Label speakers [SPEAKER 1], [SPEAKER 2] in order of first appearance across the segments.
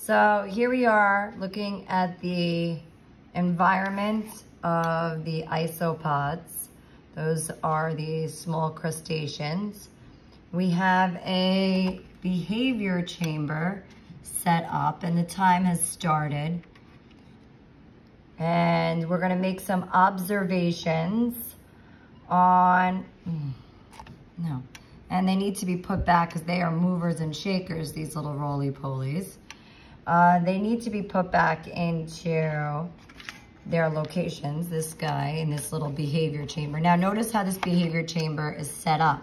[SPEAKER 1] So here we are looking at the environment of the isopods. Those are the small crustaceans. We have a behavior chamber set up and the time has started. And we're gonna make some observations on, no. And they need to be put back because they are movers and shakers, these little roly-polies. Uh, they need to be put back into their locations, this guy in this little behavior chamber. Now notice how this behavior chamber is set up.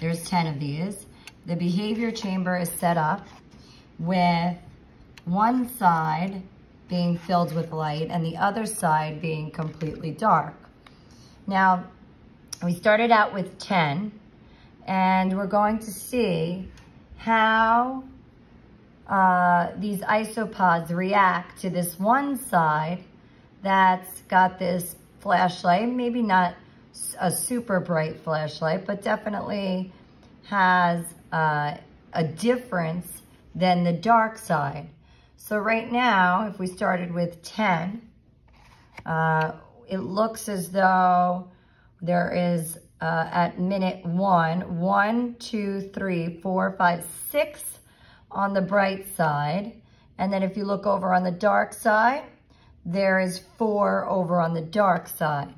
[SPEAKER 1] There's 10 of these. The behavior chamber is set up with one side being filled with light and the other side being completely dark. Now, we started out with 10 and we're going to see how uh, these isopods react to this one side that's got this flashlight, maybe not a super bright flashlight, but definitely has uh, a difference than the dark side. So right now, if we started with 10, uh, it looks as though there is uh, at minute one, one, two, three, four, five, six on the bright side. And then if you look over on the dark side, there is four over on the dark side.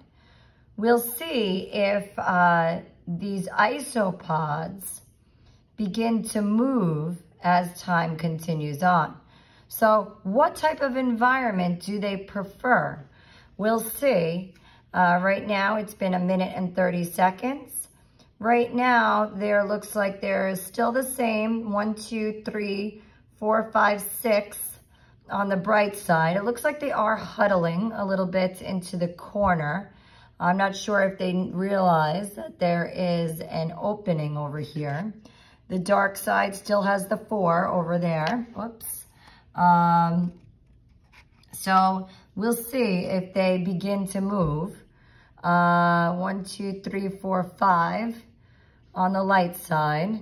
[SPEAKER 1] We'll see if uh, these isopods begin to move as time continues on. So what type of environment do they prefer? We'll see. Uh, right now, it's been a minute and 30 seconds. Right now, there looks like there is still the same. One, two, three, four, five, six on the bright side. It looks like they are huddling a little bit into the corner. I'm not sure if they realize that there is an opening over here. The dark side still has the four over there. Whoops. Um, so we'll see if they begin to move. Uh, one, two, three, four, five on the light side.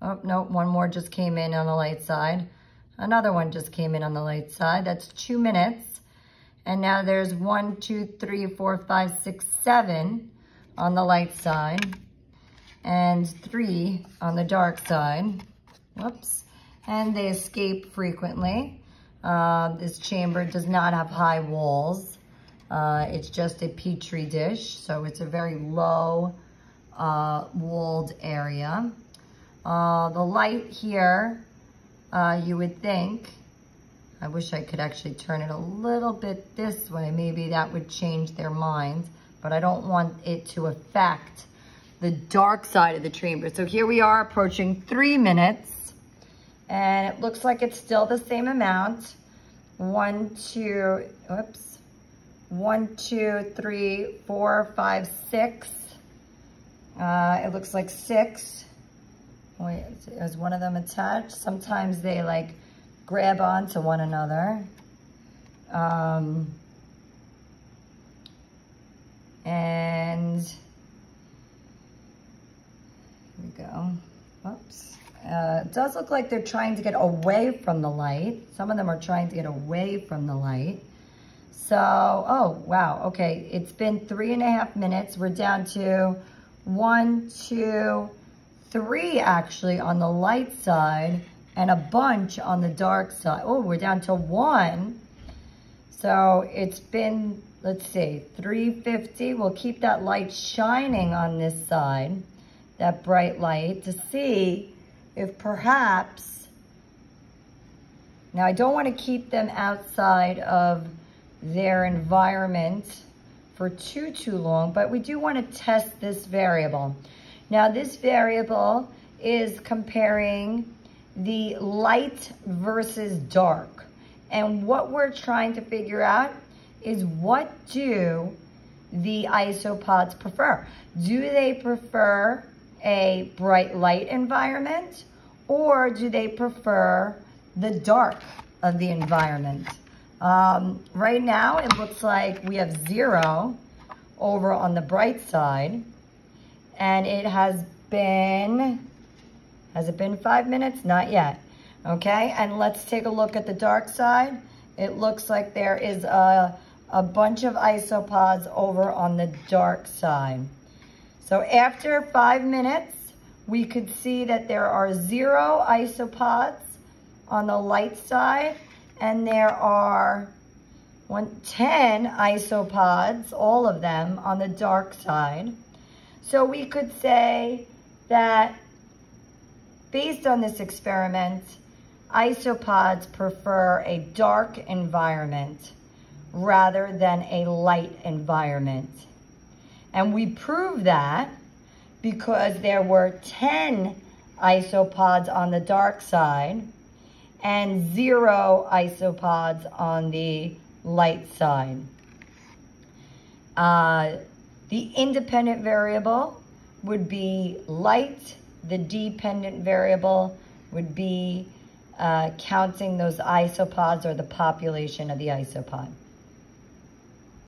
[SPEAKER 1] Oh, no, one more just came in on the light side. Another one just came in on the light side. That's two minutes. And now there's one, two, three, four, five, six, seven on the light side and three on the dark side. Whoops. And they escape frequently. Uh, this chamber does not have high walls. Uh, it's just a petri dish, so it's a very low uh, walled area. Uh, the light here uh, you would think, I wish I could actually turn it a little bit this way. Maybe that would change their minds, but I don't want it to affect the dark side of the chamber. So here we are approaching three minutes and it looks like it's still the same amount. One, two, oops. One, two, three, four, five, six. Uh, it looks like six. Wait, is one of them attached? Sometimes they like grab onto one another. Um, and here we go. Whoops. Uh, it does look like they're trying to get away from the light. Some of them are trying to get away from the light. So, oh, wow. Okay, it's been three and a half minutes. We're down to one, two, three actually on the light side and a bunch on the dark side. Oh, we're down to one. So it's been, let's see, 350. We'll keep that light shining on this side, that bright light, to see if perhaps, now I don't want to keep them outside of their environment for too, too long, but we do want to test this variable. Now this variable is comparing the light versus dark. And what we're trying to figure out is what do the isopods prefer? Do they prefer a bright light environment or do they prefer the dark of the environment? Um, right now, it looks like we have zero over on the bright side and it has been, has it been five minutes? Not yet. Okay, and let's take a look at the dark side. It looks like there is a, a bunch of isopods over on the dark side. So after five minutes, we could see that there are zero isopods on the light side, and there are one, 10 isopods, all of them, on the dark side. So we could say that based on this experiment, isopods prefer a dark environment rather than a light environment. And we prove that because there were 10 isopods on the dark side and zero isopods on the light side. Uh, the independent variable would be light. The dependent variable would be uh, counting those isopods or the population of the isopod.